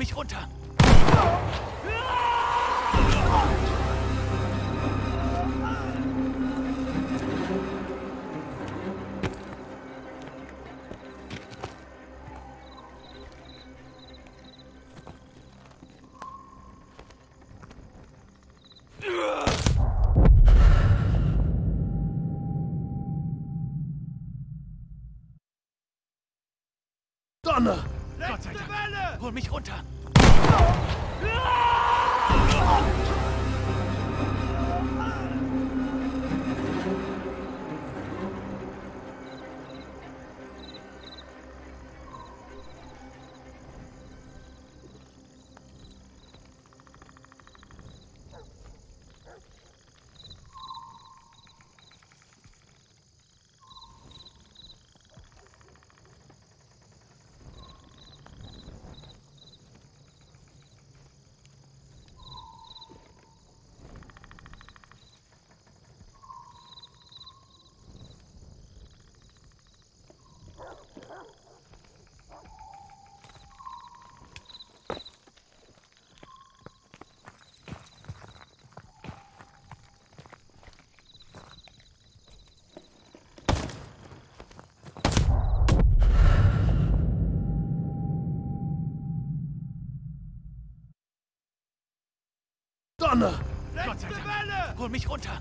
mich runter! Mich runter!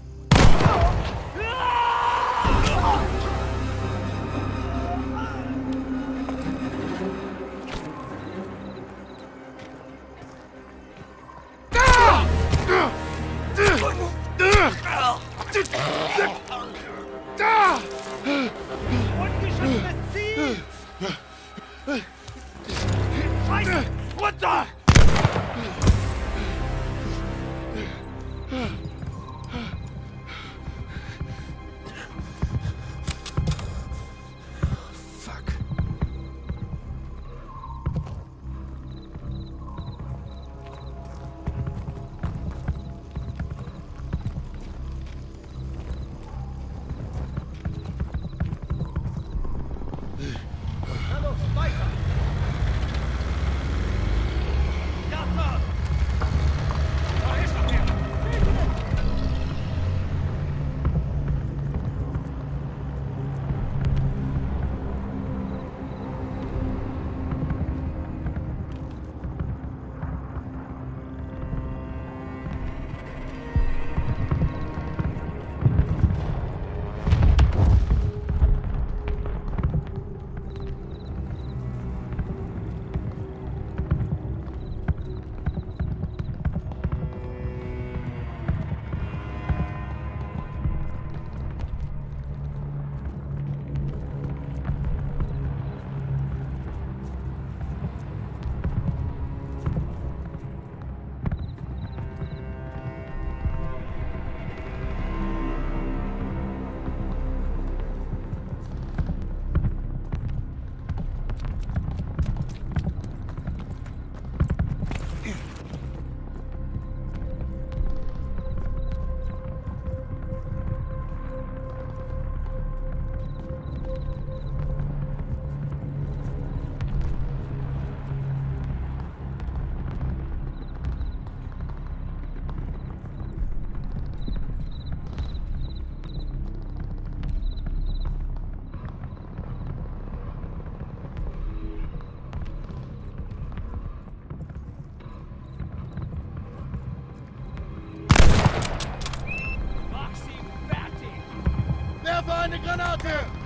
Granate!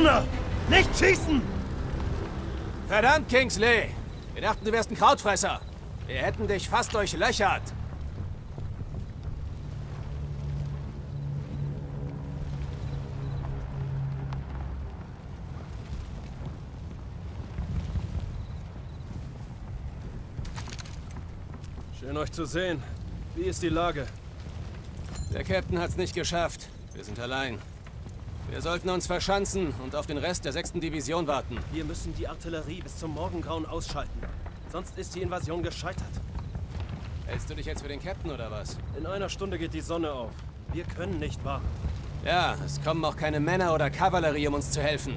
Donner! Nicht schießen! Verdammt, Kingsley! Wir dachten, du wärst ein Krautfresser. Wir hätten dich fast durchlöchert. Schön euch zu sehen. Wie ist die Lage? Der Captain hat's nicht geschafft. Wir sind allein. Wir sollten uns verschanzen und auf den Rest der 6. Division warten. Wir müssen die Artillerie bis zum Morgengrauen ausschalten. Sonst ist die Invasion gescheitert. Hältst du dich jetzt für den Captain oder was? In einer Stunde geht die Sonne auf. Wir können nicht warten. Ja, es kommen auch keine Männer oder Kavallerie, um uns zu helfen.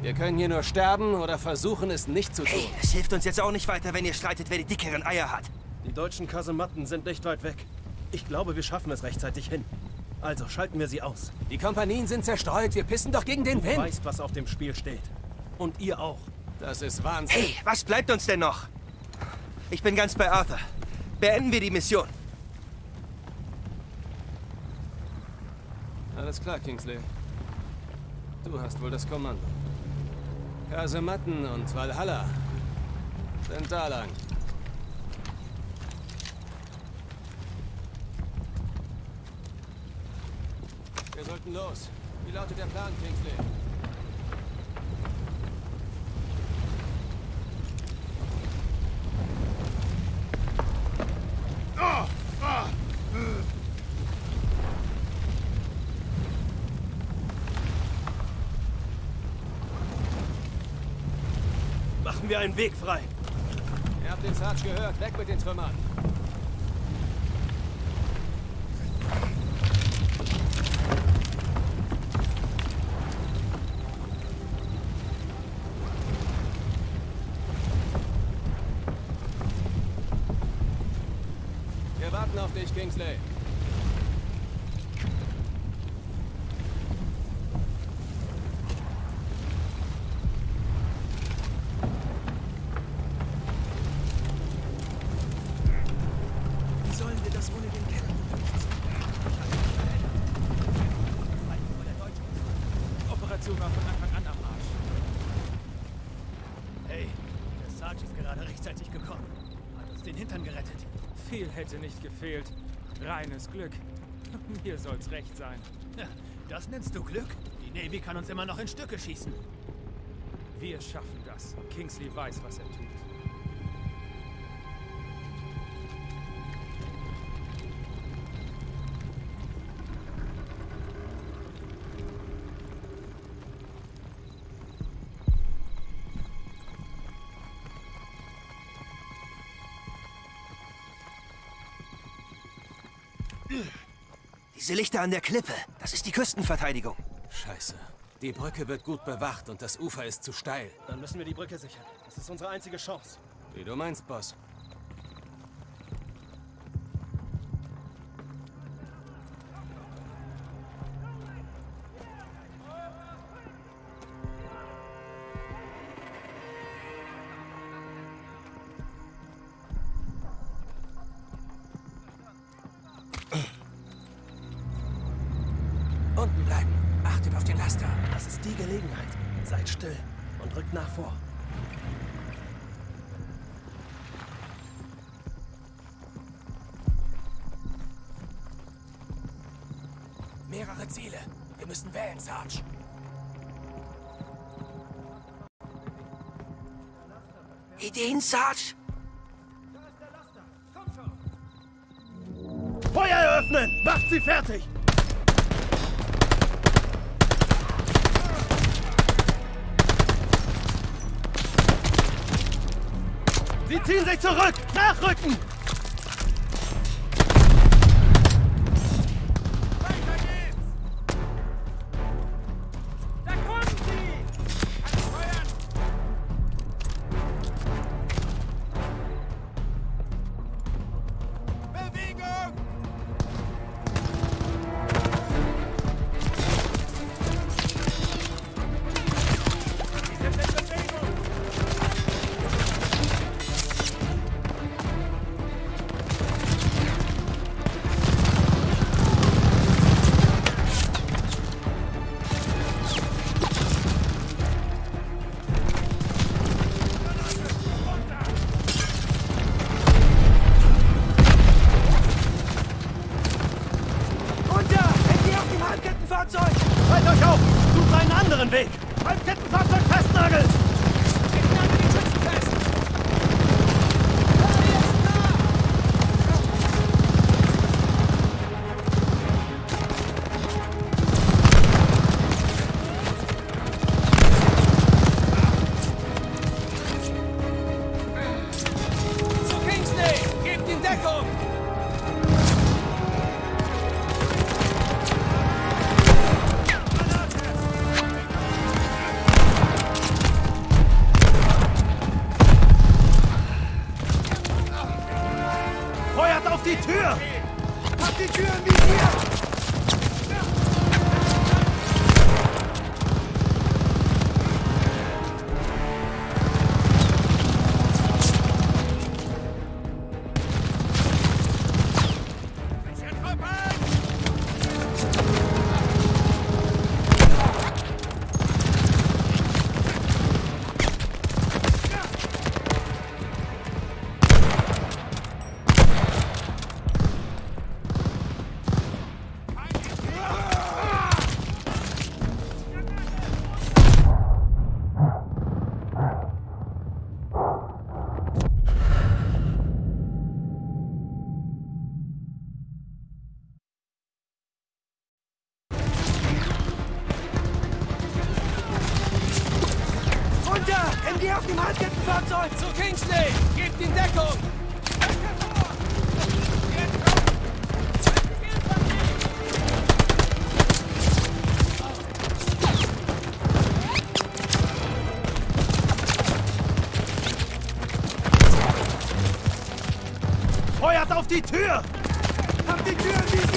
Wir können hier nur sterben oder versuchen, es nicht zu tun. Hey, es hilft uns jetzt auch nicht weiter, wenn ihr streitet, wer die dickeren Eier hat. Die deutschen Kasematten sind nicht weit weg. Ich glaube, wir schaffen es rechtzeitig hin. Also schalten wir sie aus. Die Kompanien sind zerstreut. Wir pissen doch gegen den Du Wind. weißt, was auf dem Spiel steht. Und ihr auch. Das ist Wahnsinn. Hey, was bleibt uns denn noch? Ich bin ganz bei Arthur. Beenden wir die Mission. Alles klar, Kingsley. Du hast wohl das Kommando. Kasematten und Valhalla sind da lang. Sollten los. Wie lautet der Plan, Kingsley? Machen wir einen Weg frei. Ihr habt den Sarge gehört. Weg mit den Trümmern. Viel hätte nicht gefehlt. Reines Glück. Mir soll's recht sein. Das nennst du Glück? Die Navy kann uns immer noch in Stücke schießen. Wir schaffen das. Kingsley weiß, was er tut. Diese Lichter an der Klippe, das ist die Küstenverteidigung. Scheiße. Die Brücke wird gut bewacht und das Ufer ist zu steil. Dann müssen wir die Brücke sichern. Das ist unsere einzige Chance. Wie du meinst, Boss. Sarge? Feuer eröffnen! Macht sie fertig! Sie ziehen sich zurück! Nachrücken! Auf dem Handkettenfahrzeug! Zu Kingsley! Gebt ihm Deckung! Feuert auf die Tür! Habt die Tür im Visier!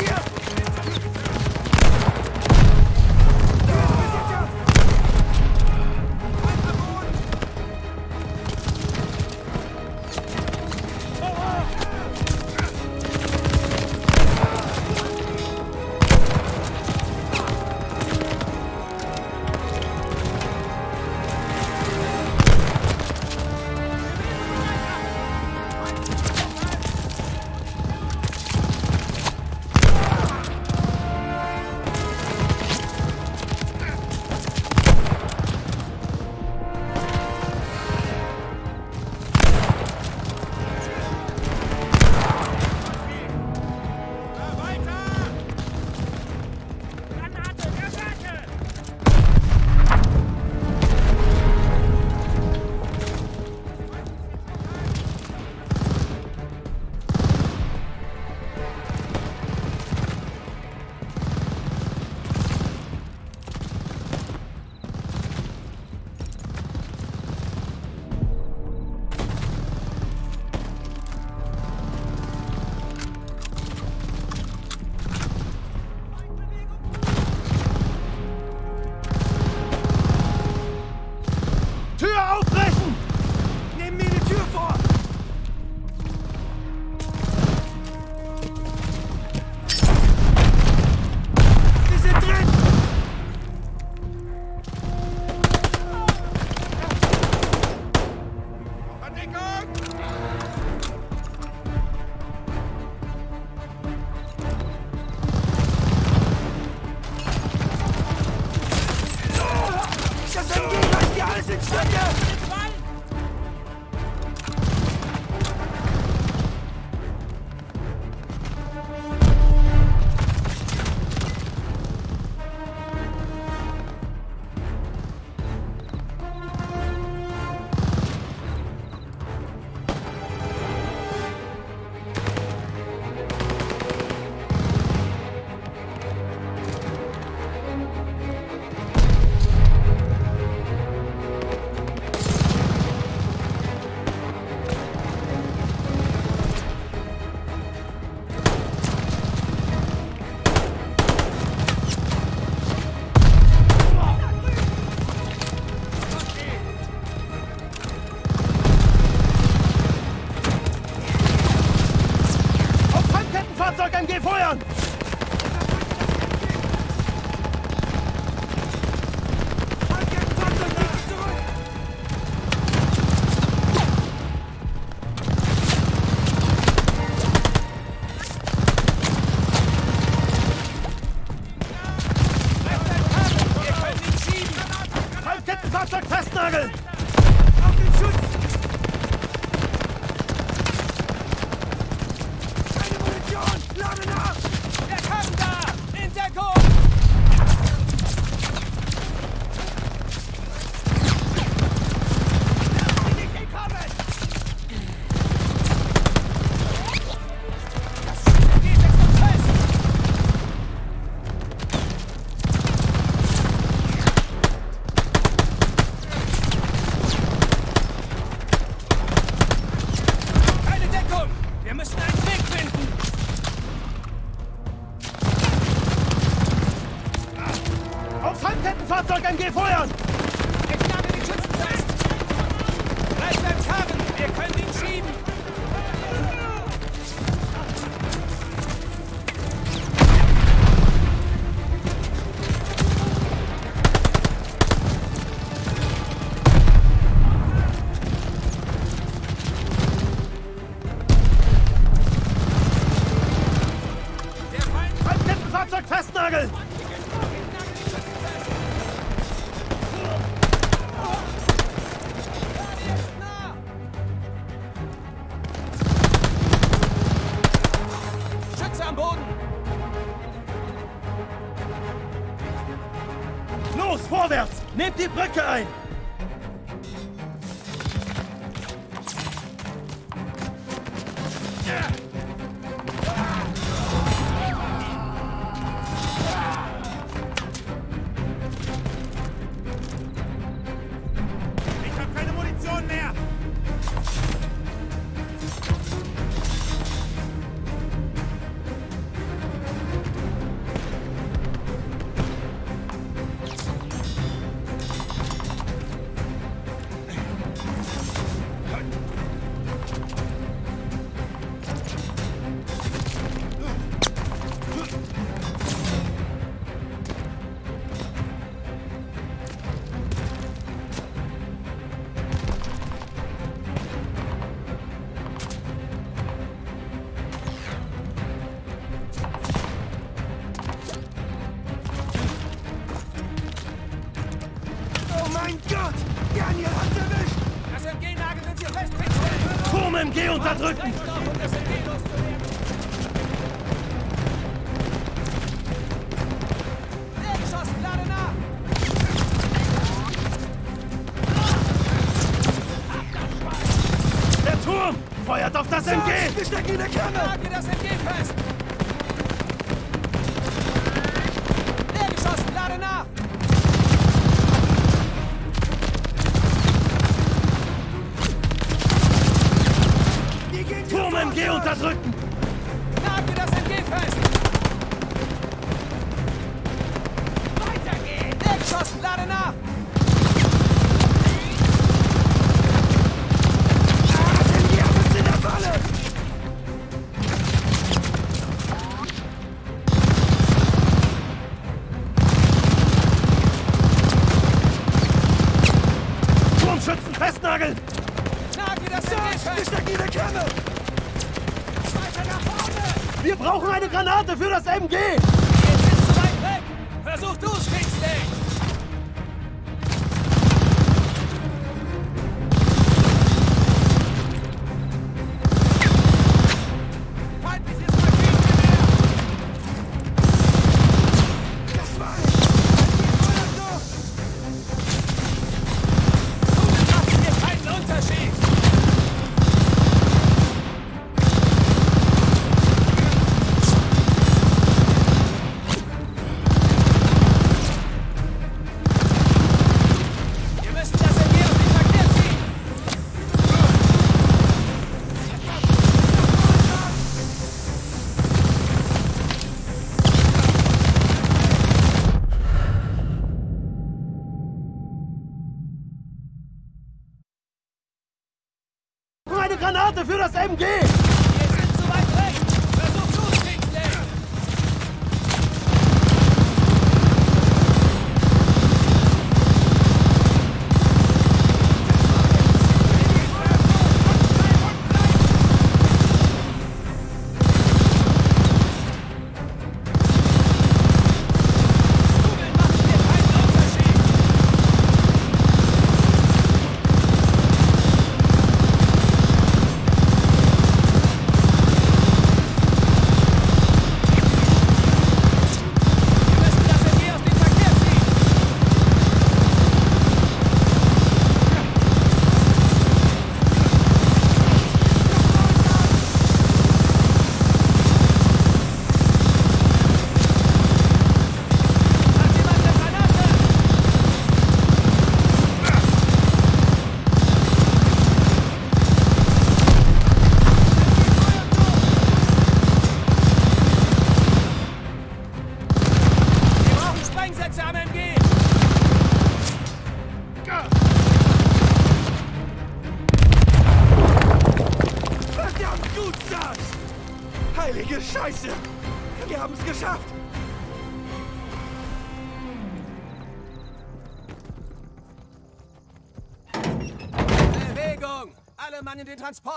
God!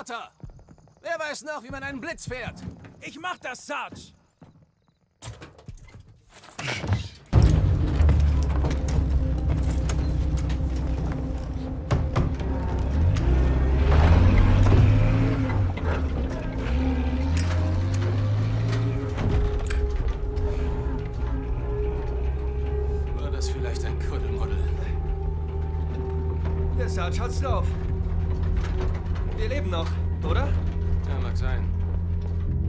Transporter! Wer weiß noch, wie man einen Blitz fährt? Ich mach das, Sarge! War das vielleicht ein Kuddelmuddel? Der Sarge hat's drauf. Wir leben noch, oder? Ja, mag sein.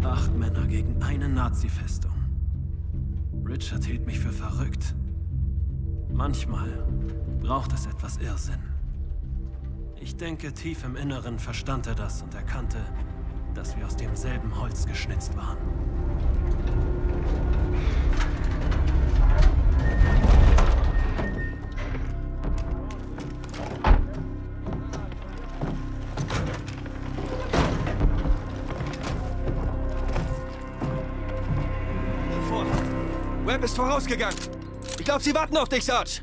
Acht Männer gegen eine Nazi-Festung. Richard hielt mich für verrückt. Manchmal braucht es etwas Irrsinn. Ich denke, tief im Inneren verstand er das und erkannte, dass wir aus demselben Holz geschnitzt waren. Vorausgegangen. Ich glaube, sie warten auf dich, Sarge.